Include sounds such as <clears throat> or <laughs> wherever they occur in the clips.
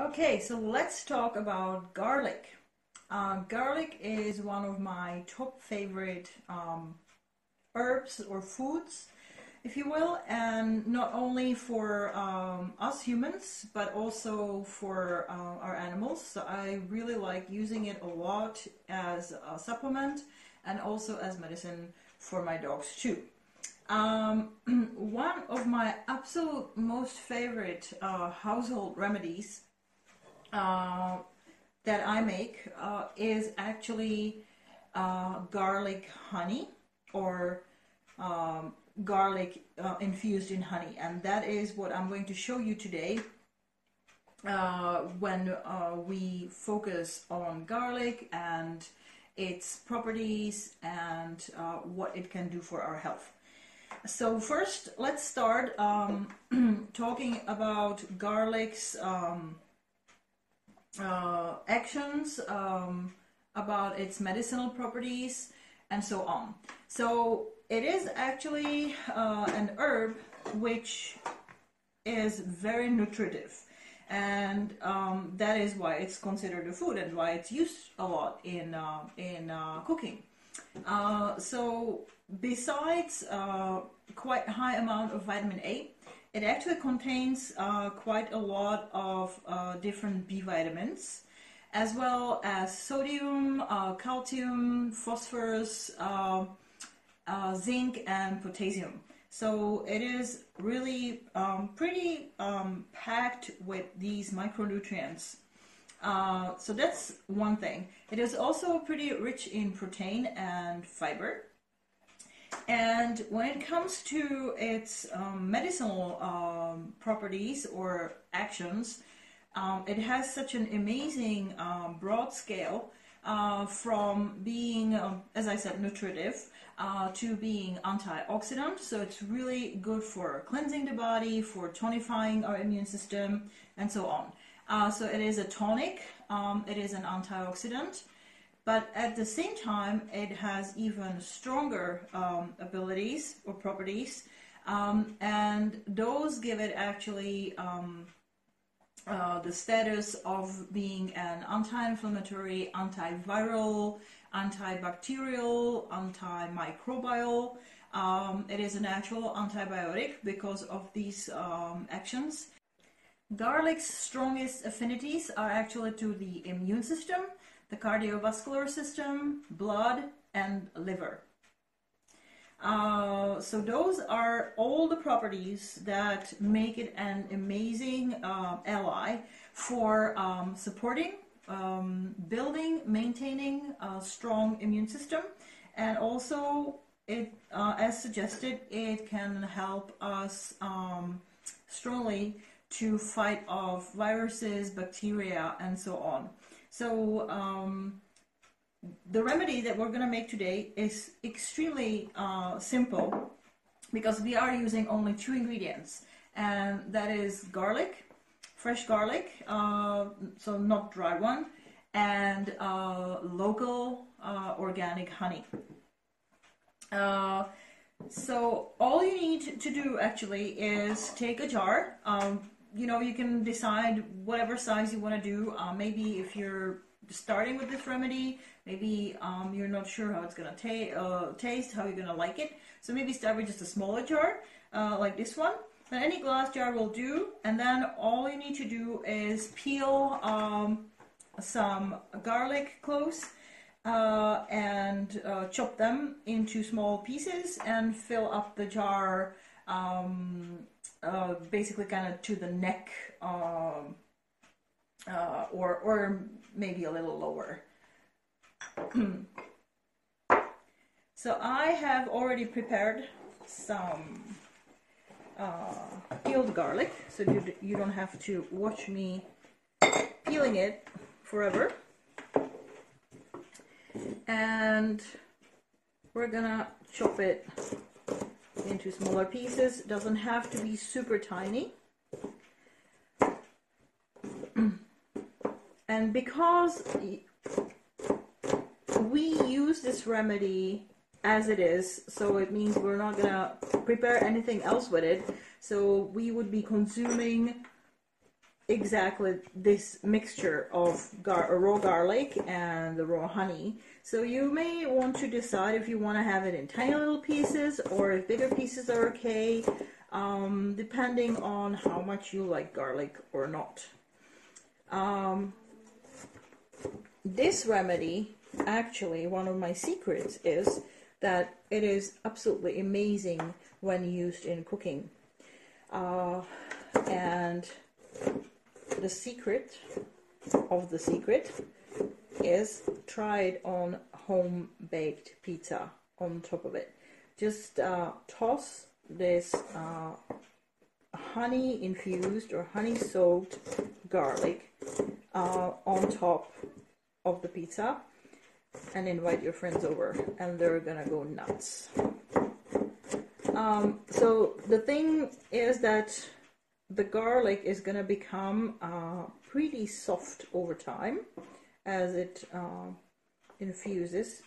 Okay, so let's talk about garlic. Uh, garlic is one of my top favorite um, herbs or foods, if you will, and not only for um, us humans, but also for uh, our animals. So I really like using it a lot as a supplement and also as medicine for my dogs too. Um, <clears throat> one of my absolute most favorite uh, household remedies uh, that I make uh, is actually uh, garlic honey or um, garlic uh, infused in honey and that is what I'm going to show you today uh, when we focus on garlic and its properties and what it can do for our health. So first let's start um, <clears throat> talking about garlic's um, uh, actions, um, about its medicinal properties, and so on. So it is actually uh, an herb which is very nutritive and um, that is why it's considered a food and why it's used a lot in uh, in uh, cooking. Uh, so besides uh, quite high amount of vitamin A, it actually contains uh, quite a lot of uh, different B vitamins, as well as sodium, uh, calcium, phosphorus, uh, uh, zinc, and potassium. So it is really um, pretty um, packed with these micronutrients. Uh, so that's one thing. It is also pretty rich in protein and fiber. And when it comes to its um, medicinal um, properties or actions, um, it has such an amazing um, broad scale uh, from being, um, as I said, nutritive uh, to being antioxidant. So it's really good for cleansing the body, for tonifying our immune system, and so on. Uh, so it is a tonic, um, it is an antioxidant, but at the same time, it has even stronger um, abilities or properties, um, and those give it actually um, uh, the status of being an anti-inflammatory, antiviral, antibacterial, antimicrobial. Um, it is a natural antibiotic because of these um, actions. Garlic's strongest affinities are actually to the immune system, the cardiovascular system, blood, and liver. Uh, so those are all the properties that make it an amazing uh, ally for um, supporting, um, building, maintaining a strong immune system, and also it, uh, as suggested, it can help us um, strongly to fight off viruses, bacteria, and so on. So um, the remedy that we're going to make today is extremely uh, simple because we are using only two ingredients and that is garlic, fresh garlic, uh, so not dry one, and uh, local uh, organic honey. Uh, so all you need to do actually is take a jar. Um, you know, you can decide whatever size you want to do. Uh, maybe if you're starting with this remedy, maybe um, you're not sure how it's going to ta uh, taste, how you're going to like it. So maybe start with just a smaller jar, uh, like this one. But any glass jar will do. And then all you need to do is peel um, some garlic cloves uh, and uh, chop them into small pieces and fill up the jar um, uh, basically kind of to the neck um, uh, or, or maybe a little lower. <clears throat> so I have already prepared some uh, peeled garlic so you, you don't have to watch me peeling it forever. And we're gonna chop it into smaller pieces. Doesn't have to be super tiny. <clears throat> and because we use this remedy as it is, so it means we're not gonna prepare anything else with it. So we would be consuming exactly this mixture of gar- raw garlic and the raw honey. So you may want to decide if you want to have it in tiny little pieces or if bigger pieces are okay, um, depending on how much you like garlic or not. Um, this remedy, actually, one of my secrets is that it is absolutely amazing when used in cooking. Uh, and the secret of the secret is try it on home baked pizza on top of it. Just uh, toss this uh, honey infused or honey soaked garlic uh, on top of the pizza and invite your friends over and they're gonna go nuts. Um, so the thing is that the garlic is gonna become uh, pretty soft over time as it uh, infuses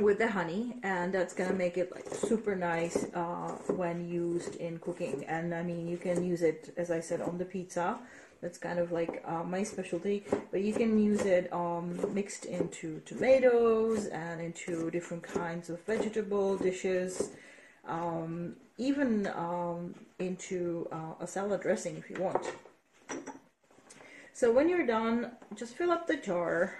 with the honey and that's gonna make it like super nice uh, when used in cooking. And I mean you can use it as I said on the pizza. That's kind of like uh, my specialty. But you can use it um, mixed into tomatoes and into different kinds of vegetable dishes um, even um, into uh, a salad dressing if you want. So when you're done just fill up the jar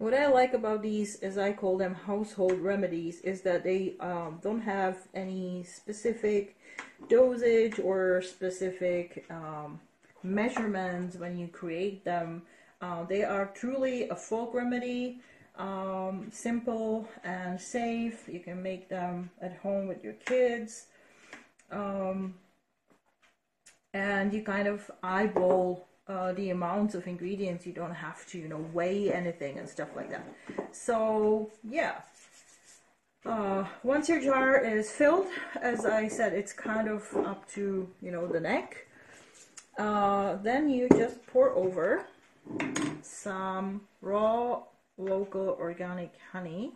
What I like about these, as I call them, household remedies, is that they um, don't have any specific dosage or specific um, measurements when you create them. Uh, they are truly a folk remedy, um, simple and safe. You can make them at home with your kids. Um, and you kind of eyeball uh, the amounts of ingredients. You don't have to, you know, weigh anything and stuff like that. So, yeah. Uh, once your jar is filled, as I said, it's kind of up to, you know, the neck. Uh, then you just pour over some raw local organic honey.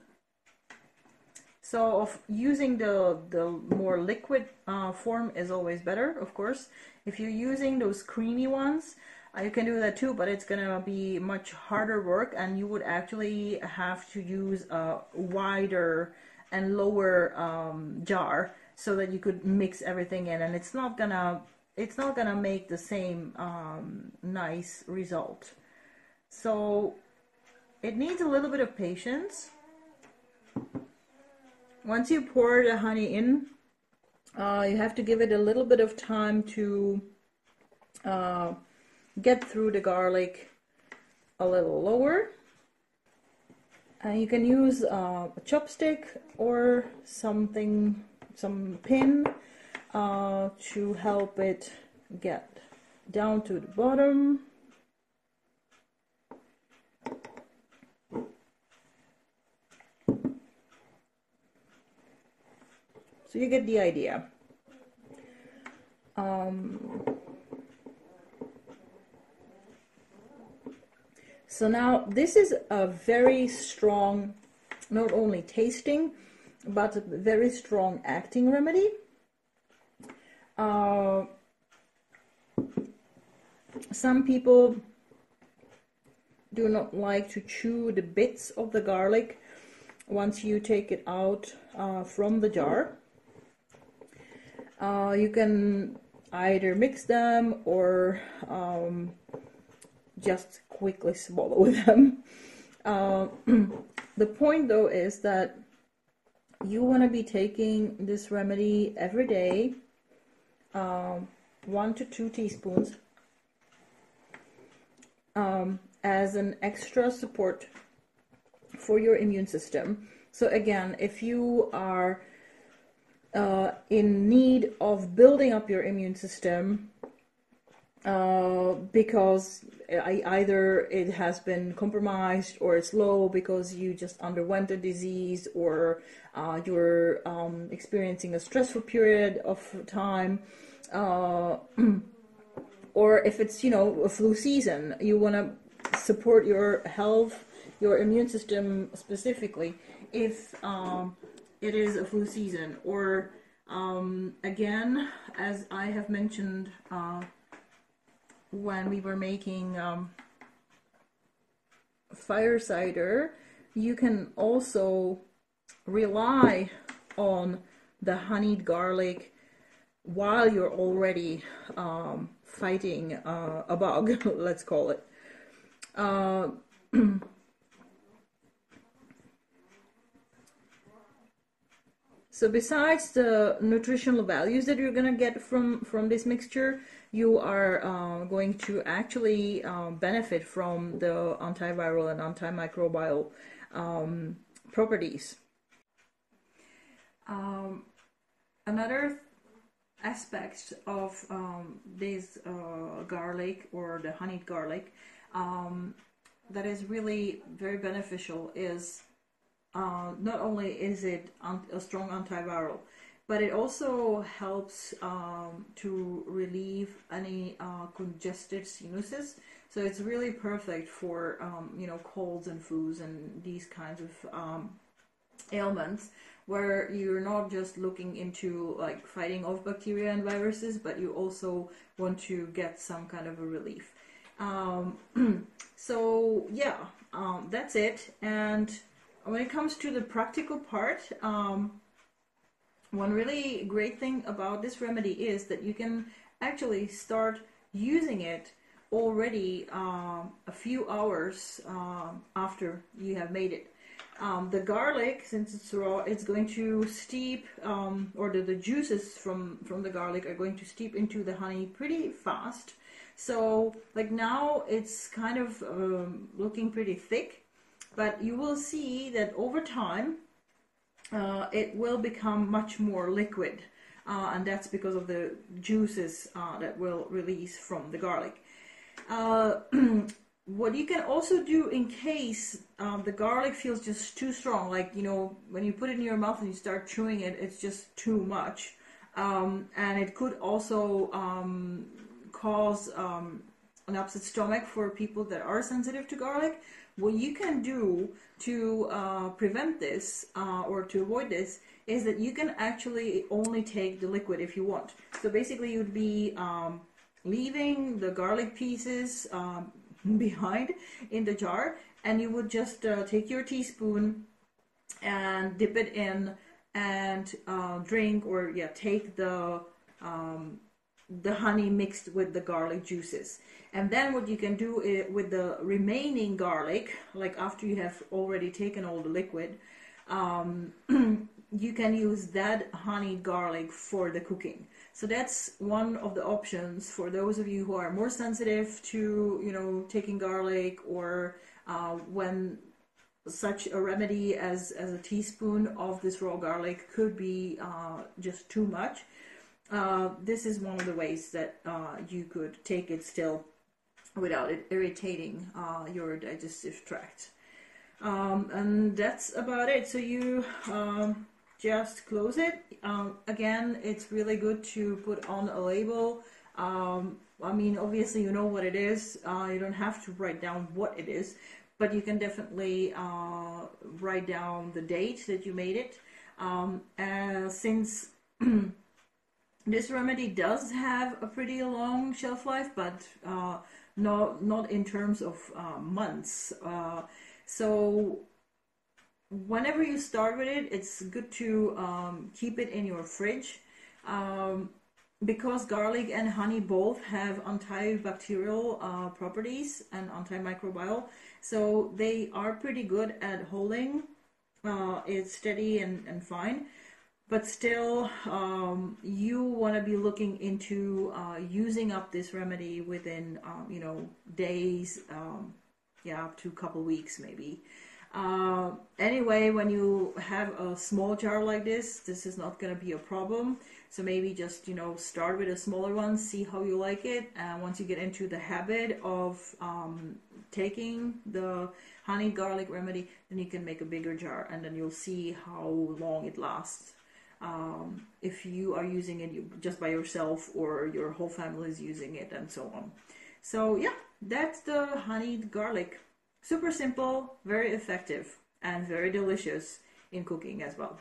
So of using the, the more liquid uh, form is always better, of course. If you're using those creamy ones, you can do that too, but it's gonna be much harder work and you would actually have to use a wider and lower um, jar so that you could mix everything in and it's not gonna it's not gonna make the same um, nice result. So it needs a little bit of patience. Once you pour the honey in, uh, you have to give it a little bit of time to uh, get through the garlic a little lower. And you can use uh, a chopstick or something, some pin uh, to help it get down to the bottom. So you get the idea. Um, So now this is a very strong, not only tasting, but a very strong acting remedy. Uh, some people do not like to chew the bits of the garlic once you take it out uh, from the jar. Uh, you can either mix them or um, just quickly swallow <laughs> them. Uh, <clears throat> the point though is that you want to be taking this remedy every day, um, one to two teaspoons, um, as an extra support for your immune system. So again, if you are uh, in need of building up your immune system, uh, because I, either it has been compromised or it's low because you just underwent a disease or uh, you're um, experiencing a stressful period of time. Uh, <clears throat> or if it's, you know, a flu season, you want to support your health, your immune system specifically, if um, it is a flu season. Or um, again, as I have mentioned, uh, when we were making um, fire cider, you can also rely on the honeyed garlic while you're already um, fighting uh, a bug, <laughs> let's call it. Uh, <clears throat> so besides the nutritional values that you're gonna get from from this mixture, you are uh, going to actually um, benefit from the antiviral and antimicrobial um, properties. Um, another aspect of um, this uh, garlic or the honeyed garlic um, that is really very beneficial is uh, not only is it a strong antiviral, but it also helps um, to relieve any uh, congested sinuses. So it's really perfect for um, you know colds and flus and these kinds of um, ailments where you're not just looking into like fighting off bacteria and viruses, but you also want to get some kind of a relief. Um, <clears throat> so yeah, um, that's it. And when it comes to the practical part, um, one really great thing about this remedy is that you can actually start using it already um, a few hours um, after you have made it. Um, the garlic, since it's raw, it's going to steep, um, or the, the juices from, from the garlic are going to steep into the honey pretty fast. So, like now, it's kind of um, looking pretty thick, but you will see that over time, uh, it will become much more liquid. Uh, and that's because of the juices uh, that will release from the garlic. Uh, <clears throat> what you can also do in case um, the garlic feels just too strong, like you know when you put it in your mouth and you start chewing it, it's just too much, um, and it could also um, cause um, an upset stomach for people that are sensitive to garlic. What you can do to uh, prevent this uh, or to avoid this is that you can actually only take the liquid if you want. So basically, you'd be um, leaving the garlic pieces um, <laughs> behind in the jar, and you would just uh, take your teaspoon and dip it in and uh, drink or yeah take the um, the honey mixed with the garlic juices. And then what you can do is, with the remaining garlic, like after you have already taken all the liquid, um, <clears throat> you can use that honey garlic for the cooking. So that's one of the options for those of you who are more sensitive to, you know, taking garlic or uh, when such a remedy as, as a teaspoon of this raw garlic could be uh, just too much. Uh, this is one of the ways that uh, you could take it still without it irritating uh, your digestive tract. Um, and that's about it. So you um, just close it. Um, again, it's really good to put on a label. Um, I mean, obviously you know what it is. Uh, you don't have to write down what it is, but you can definitely uh, write down the date that you made it. Um, since <clears throat> this remedy does have a pretty long shelf life, but uh, not not in terms of uh, months. Uh, so whenever you start with it, it's good to um, keep it in your fridge. Um, because garlic and honey both have antibacterial uh, properties and antimicrobial, so they are pretty good at holding uh, it steady and, and fine. But still, um, you want to be looking into uh, using up this remedy within, um, you know, days, um, yeah, up to a couple weeks maybe. Uh, anyway, when you have a small jar like this, this is not going to be a problem. So maybe just, you know, start with a smaller one, see how you like it. And once you get into the habit of um, taking the honey garlic remedy, then you can make a bigger jar and then you'll see how long it lasts. Um, if you are using it just by yourself or your whole family is using it and so on. So yeah, that's the honeyed garlic. Super simple, very effective, and very delicious in cooking as well.